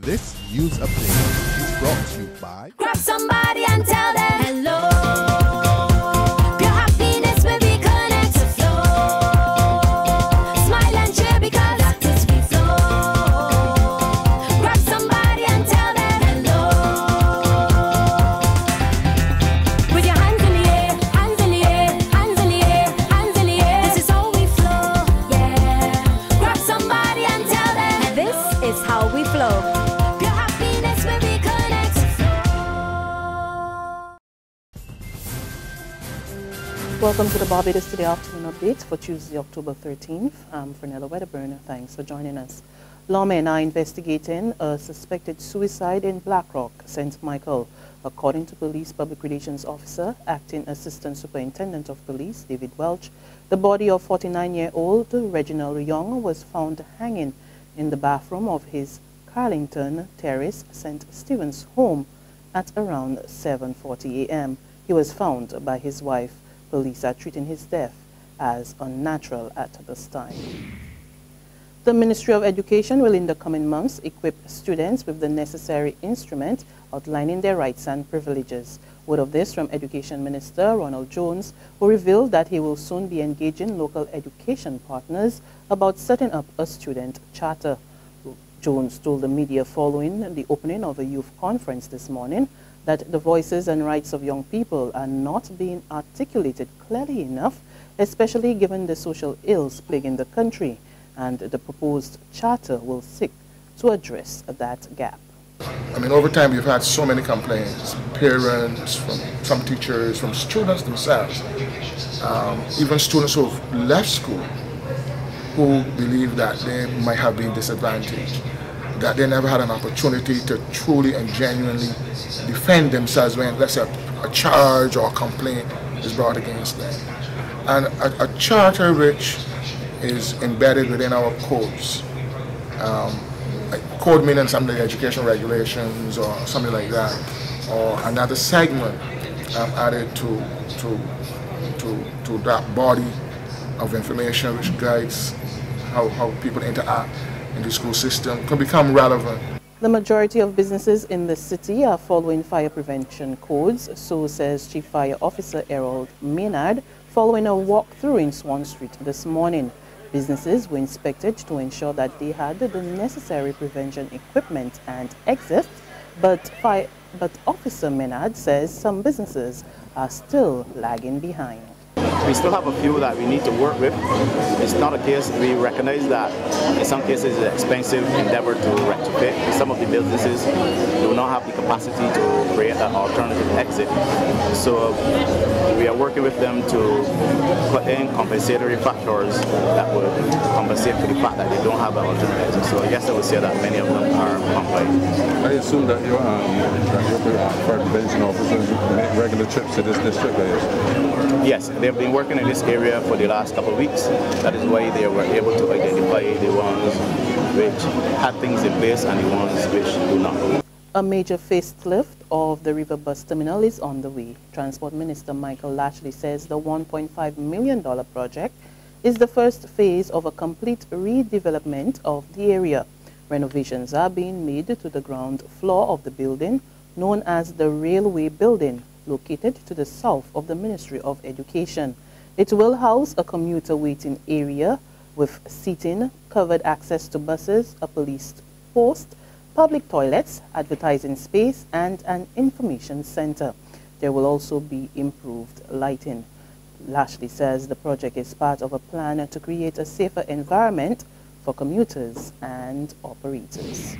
This news update is brought to you by Grab somebody and tell them hello. Welcome to the Barbados Today Afternoon Update for Tuesday, October 13th. I'm Fernella Wedderburn. Thanks for joining us. Lawmen are investigating a suspected suicide in Black Rock, St. Michael. According to Police Public Relations Officer, Acting Assistant Superintendent of Police, David Welch, the body of 49-year-old Reginald Young was found hanging in the bathroom of his Carlington Terrace St. Stephen's home at around 7.40 a.m. He was found by his wife. Police are treating his death as unnatural at this time. The Ministry of Education will in the coming months equip students with the necessary instrument outlining their rights and privileges. Word of this from Education Minister Ronald Jones, who revealed that he will soon be engaging local education partners about setting up a student charter. Jones told the media following the opening of a youth conference this morning that the voices and rights of young people are not being articulated clearly enough, especially given the social ills plaguing the country, and the proposed charter will seek to address that gap. I mean, over time, we've had so many complaints, parents, from some teachers, from students themselves, um, even students who've left school who believe that they might have been disadvantaged, that they never had an opportunity to truly and genuinely defend themselves when, let's say, a, a charge or a complaint is brought against them. And a, a charter which is embedded within our codes, um, like code meaning something like education regulations or something like that, or another segment um, added to, to, to, to that body of information which guides how, how people interact in the school system can become relevant. The majority of businesses in the city are following fire prevention codes, so says Chief Fire Officer Errol Maynard, following a walkthrough in Swan Street this morning. Businesses were inspected to ensure that they had the necessary prevention equipment and exits, but, fire, but Officer Maynard says some businesses are still lagging behind. We still have a few that we need to work with. It's not a case, we recognize that in some cases it's an expensive endeavor to retrofit. Some of the businesses do not have the capacity to create an alternative exit. So we are working with them to put in compensatory factors that would compensate for the fact that they don't have an alternative exit. So yes, I would say that many of them are compliant. I assume that your, um, that your fire prevention officers make regular trips to this district. Yes, they've been working in this area for the last couple of weeks. That is why they were able to identify the ones which had things in place and the ones which do not. A major facelift of the river bus terminal is on the way. Transport Minister Michael Lashley says the $1.5 million project is the first phase of a complete redevelopment of the area. Renovations are being made to the ground floor of the building, known as the Railway Building, located to the south of the Ministry of Education. It will house a commuter waiting area with seating, covered access to buses, a police post, public toilets, advertising space, and an information center. There will also be improved lighting. Lashley says the project is part of a plan to create a safer environment for commuters and operators.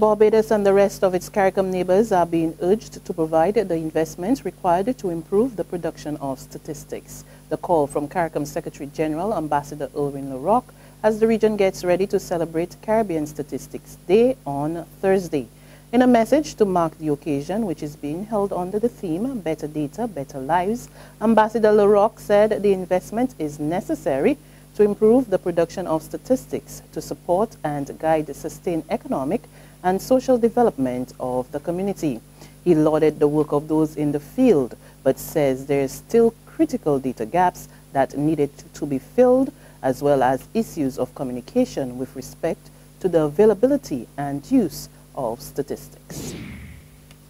Barbados and the rest of its CARICOM neighbors are being urged to provide the investments required to improve the production of statistics. The call from CARICOM Secretary General Ambassador Irwin LaRocque as the region gets ready to celebrate Caribbean Statistics Day on Thursday. In a message to mark the occasion, which is being held under the theme Better Data, Better Lives, Ambassador LaRocque said the investment is necessary to improve the production of statistics to support and guide the sustained economic and social development of the community. He lauded the work of those in the field, but says there is still critical data gaps that needed to be filled, as well as issues of communication with respect to the availability and use of Statistics.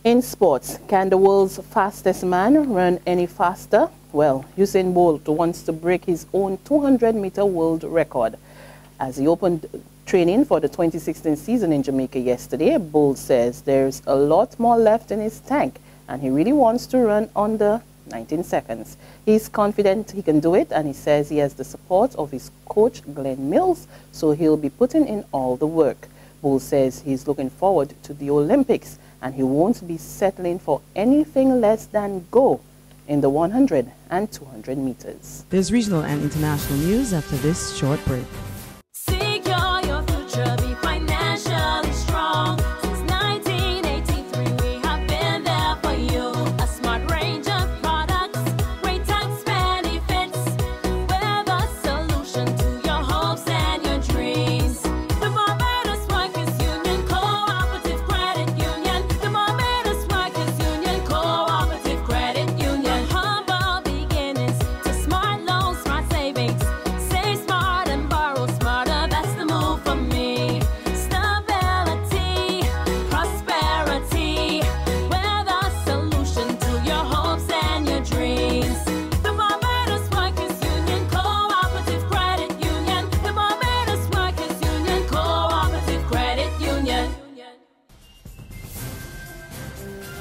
In sports, can the world's fastest man run any faster? Well, Usain Bolt wants to break his own 200-meter world record. As he opened training for the 2016 season in Jamaica yesterday, Bolt says there's a lot more left in his tank and he really wants to run under 19 seconds. He's confident he can do it and he says he has the support of his coach Glenn Mills, so he'll be putting in all the work. Bolt says he's looking forward to the Olympics and he won't be settling for anything less than go in the 100 and 200 meters. There's regional and international news after this short break.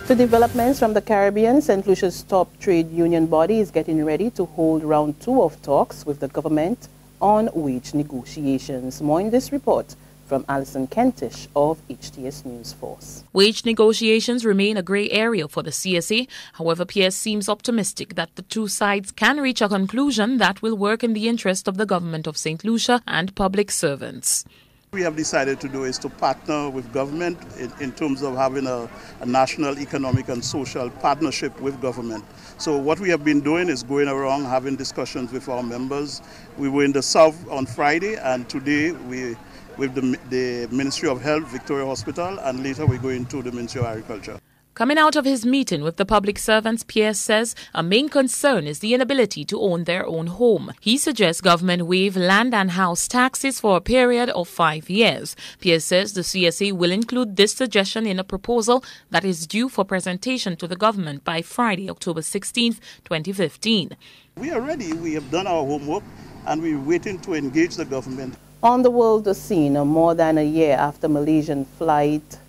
To developments from the Caribbean, St. Lucia's top trade union body is getting ready to hold round two of talks with the government on wage negotiations. More in this report from Alison Kentish of HTS News Force. Wage negotiations remain a grey area for the CSA. However, PS seems optimistic that the two sides can reach a conclusion that will work in the interest of the government of St. Lucia and public servants. We have decided to do is to partner with government in, in terms of having a, a, national economic and social partnership with government. So what we have been doing is going around having discussions with our members. We were in the south on Friday and today we with the, the Ministry of Health, Victoria Hospital, and later we're going to the Ministry of Agriculture. Coming out of his meeting with the public servants, Pierce says a main concern is the inability to own their own home. He suggests government waive land and house taxes for a period of five years. Pierce says the CSA will include this suggestion in a proposal that is due for presentation to the government by Friday, October 16, 2015. We are ready. We have done our homework and we're waiting to engage the government. On the world scene, more than a year after Malaysian flight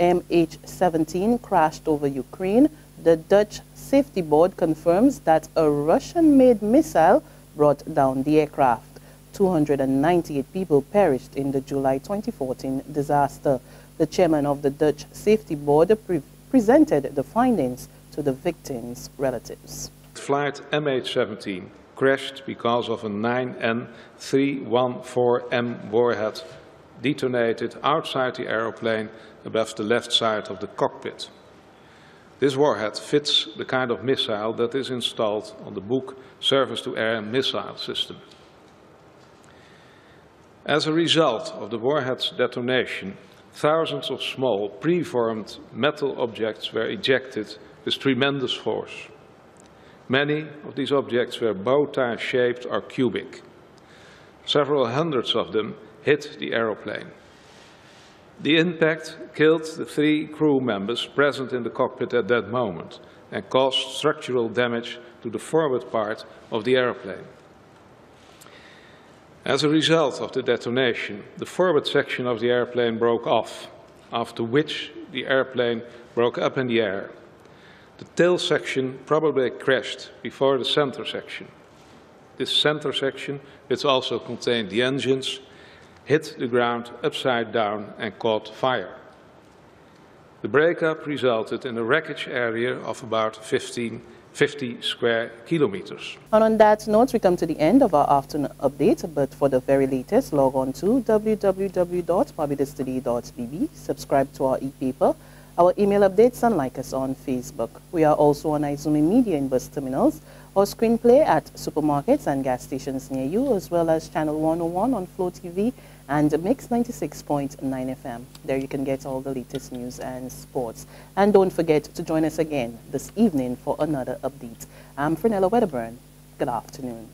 MH17 crashed over Ukraine, the Dutch Safety Board confirms that a Russian-made missile brought down the aircraft. 298 people perished in the July 2014 disaster. The chairman of the Dutch Safety Board pre presented the findings to the victims' relatives. Flight MH17 crashed because of a 9N314M warhead detonated outside the aeroplane above the left side of the cockpit. This warhead fits the kind of missile that is installed on the Buk surface-to-air missile system. As a result of the warhead's detonation, thousands of small, preformed metal objects were ejected with tremendous force. Many of these objects were bow-tie shaped or cubic. Several hundreds of them hit the aeroplane. The impact killed the three crew members present in the cockpit at that moment and caused structural damage to the forward part of the aeroplane. As a result of the detonation, the forward section of the airplane broke off, after which the airplane broke up in the air. The tail section probably crashed before the center section. This center section, which also contained the engines, hit the ground upside down and caught fire. The breakup resulted in a wreckage area of about 15, 50 square kilometers. And on that note, we come to the end of our afternoon update. But for the very latest, log on to www.barbadostoday.bb, subscribe to our e-paper, our email updates, and like us on Facebook. We are also on Izumi Media in bus terminals or screenplay at supermarkets and gas stations near you, as well as Channel 101 on Flow TV and Mix 96.9 FM. There you can get all the latest news and sports. And don't forget to join us again this evening for another update. I'm Fernella Wedderburn. Good afternoon.